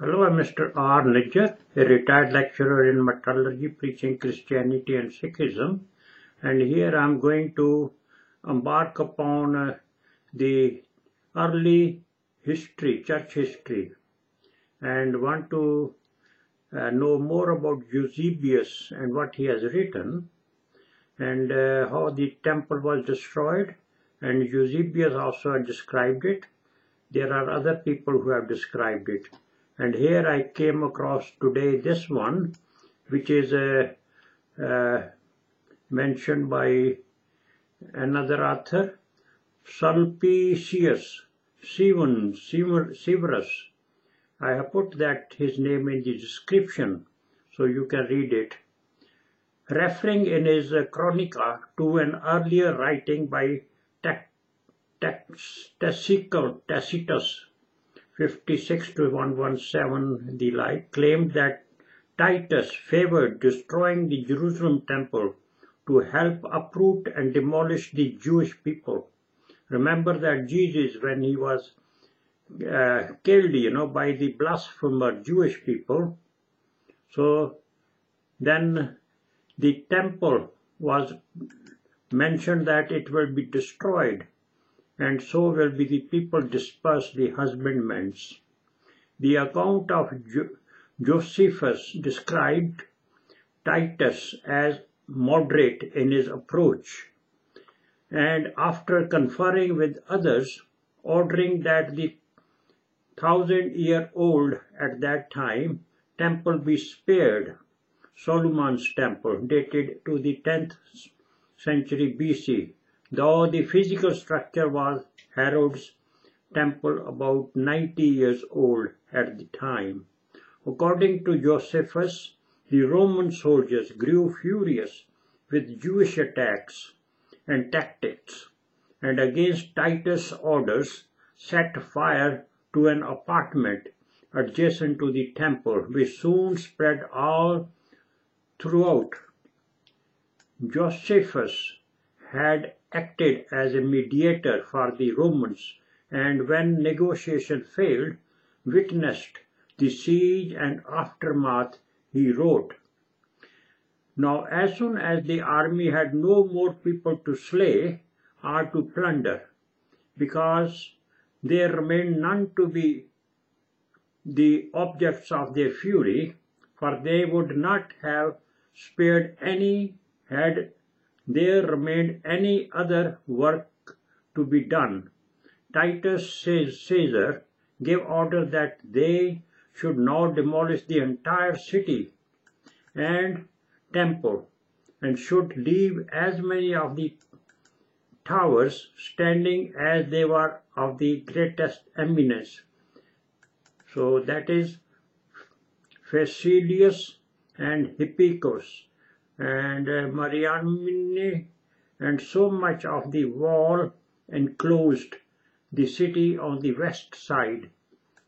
Hello, I'm Mr. R. Nijjhar, a retired lecturer in metallurgy preaching Christianity and Sikhism. And here I'm going to embark upon uh, the early history, church history, and want to uh, know more about Eusebius and what he has written, and uh, how the temple was destroyed. And Eusebius also described it. There are other people who have described it. And here I came across today this one, which is uh, uh, mentioned by another author, Sulpicius Severus. I have put that his name in the description so you can read it. Referring in his uh, Chronica to an earlier writing by Tacitus 56 to 117 the like claimed that Titus favored destroying the Jerusalem temple to help uproot and demolish the Jewish people. Remember that Jesus, when he was uh, killed, you know, by the blasphemer Jewish people, so then the temple was mentioned that it will be destroyed and so will be the people disperse the husbandments. The account of jo Josephus described Titus as moderate in his approach, and after conferring with others, ordering that the thousand year old at that time temple be spared, Solomon's temple, dated to the 10th century BC, though the physical structure was Herod's temple about 90 years old at the time. According to Josephus, the Roman soldiers grew furious with Jewish attacks and tactics, and against Titus' orders set fire to an apartment adjacent to the temple, which soon spread all throughout. Josephus had acted as a mediator for the Romans and when negotiation failed, witnessed the siege and aftermath, he wrote, Now as soon as the army had no more people to slay or to plunder, because there remained none to be the objects of their fury, for they would not have spared any had there remained any other work to be done. Titus Caesar gave order that they should now demolish the entire city and temple and should leave as many of the towers standing as they were of the greatest eminence. So that is Phasaelus and Hippicus and uh, Mariamne and so much of the wall enclosed the city on the west side.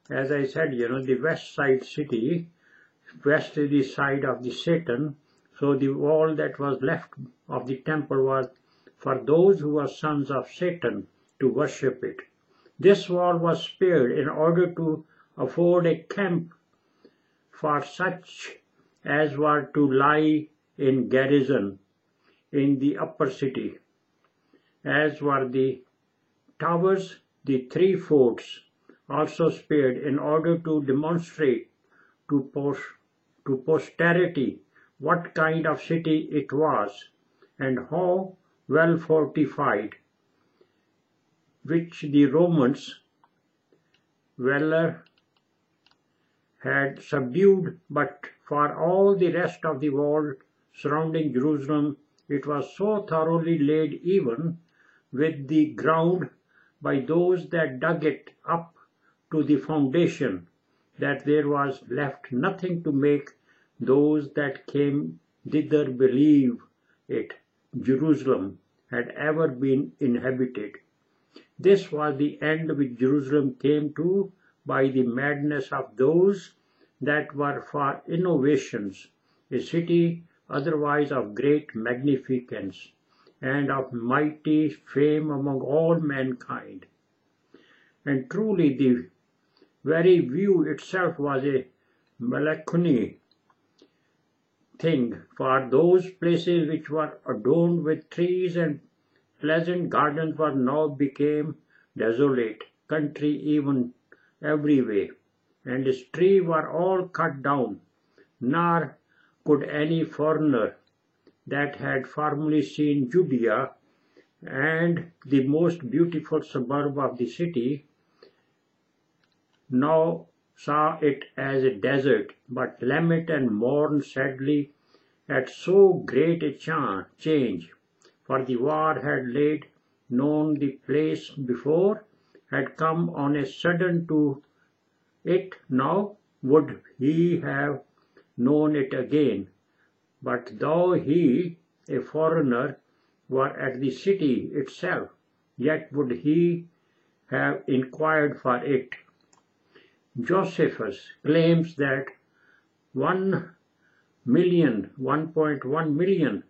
As I said, you know, the west side city, west is the side of the Satan, so the wall that was left of the temple was for those who were sons of Satan to worship it. This wall was spared in order to afford a camp for such as were to lie in garrison in the upper city, as were the towers, the three forts, also spared in order to demonstrate to, post, to posterity what kind of city it was and how well fortified, which the Romans valor had subdued, but for all the rest of the world surrounding Jerusalem, it was so thoroughly laid even with the ground by those that dug it up to the foundation that there was left nothing to make those that came thither believe it, Jerusalem, had ever been inhabited. This was the end which Jerusalem came to by the madness of those that were for innovations, a city otherwise of great magnificence and of mighty fame among all mankind. And truly the very view itself was a melancholy thing, for those places which were adorned with trees and pleasant gardens were now became desolate country even every way, and trees were all cut down, nor could any foreigner that had formerly seen Judea and the most beautiful suburb of the city now saw it as a desert, but lament and mourn sadly at so great a change, for the war had laid known the place before, had come on a sudden to it now would he have known it again. But though he, a foreigner, were at the city itself, yet would he have inquired for it. Josephus claims that 1 million, 1.1 million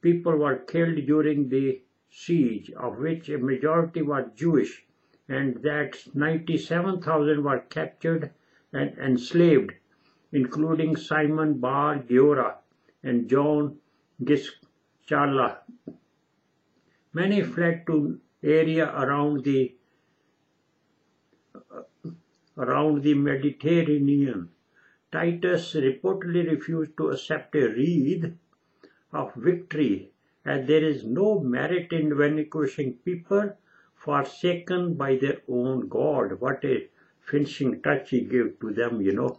people were killed during the siege, of which a majority were Jewish, and that 97,000 were captured and enslaved, including Simon Bar Giora and John Gischala. Many fled to area around the around the Mediterranean. Titus reportedly refused to accept a wreath of victory as there is no merit in vanquishing people forsaken by their own God. What a finishing touch he gave to them, you know.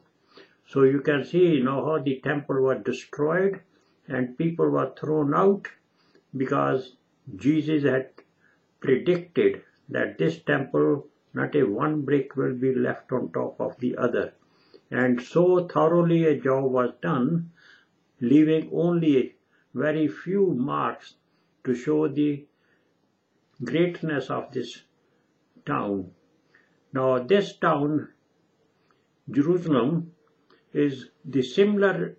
So you can see, you know, how the temple was destroyed and people were thrown out because Jesus had predicted that this temple not a one brick will be left on top of the other. And so thoroughly a job was done, leaving only very few marks to show the greatness of this town. Now this town, Jerusalem, is the similar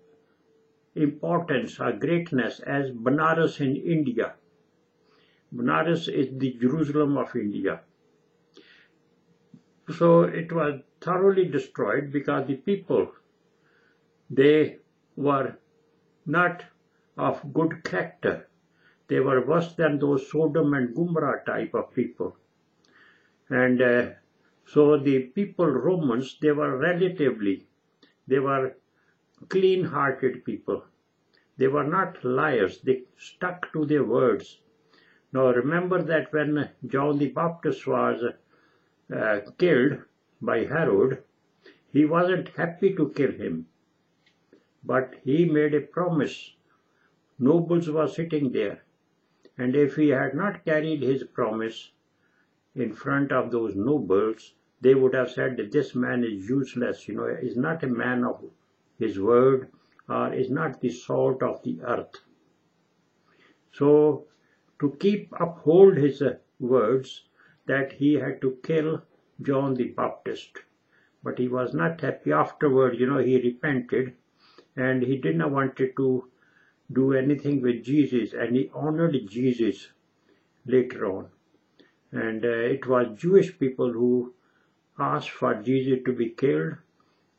importance or greatness as Banaras in India. Banaras is the Jerusalem of India. So it was thoroughly destroyed because the people, they were not of good character. They were worse than those Sodom and Gomorrah type of people. And uh, so the people, Romans, they were relatively, they were clean-hearted people. They were not liars. They stuck to their words. Now remember that when John the Baptist was uh, killed by Herod, he wasn't happy to kill him. But he made a promise. Nobles were sitting there. And if he had not carried his promise in front of those nobles, they would have said that this man is useless, you know, is not a man of his word or is not the salt of the earth. So to keep uphold his uh, words, that he had to kill John the Baptist. But he was not happy afterward, you know, he repented and he didn't want to do anything with Jesus and he honored Jesus later on. And uh, it was Jewish people who asked for Jesus to be killed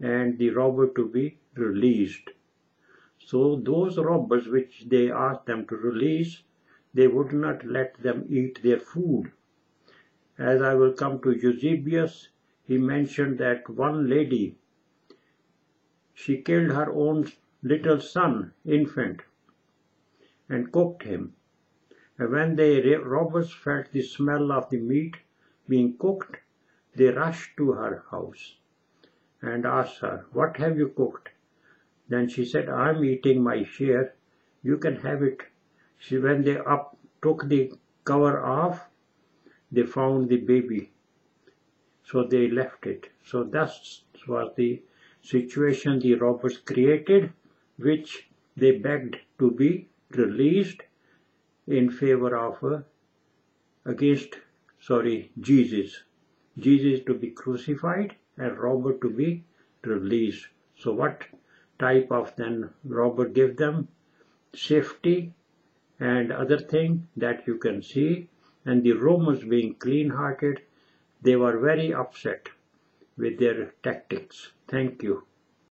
and the robber to be released. So those robbers which they asked them to release, they would not let them eat their food. As I will come to Eusebius, he mentioned that one lady, she killed her own little son, infant, and cooked him. And when the robbers felt the smell of the meat being cooked, they rushed to her house and asked her, What have you cooked? Then she said, I'm eating my share. You can have it. She, when they up took the cover off, they found the baby. So they left it. So that was the situation the robbers created, which they begged to be released in favor of, uh, against, sorry, Jesus. Jesus to be crucified and robber to be released. So what type of then robber give them? Safety and other thing that you can see and the Romans being clean-hearted, they were very upset with their tactics. Thank you.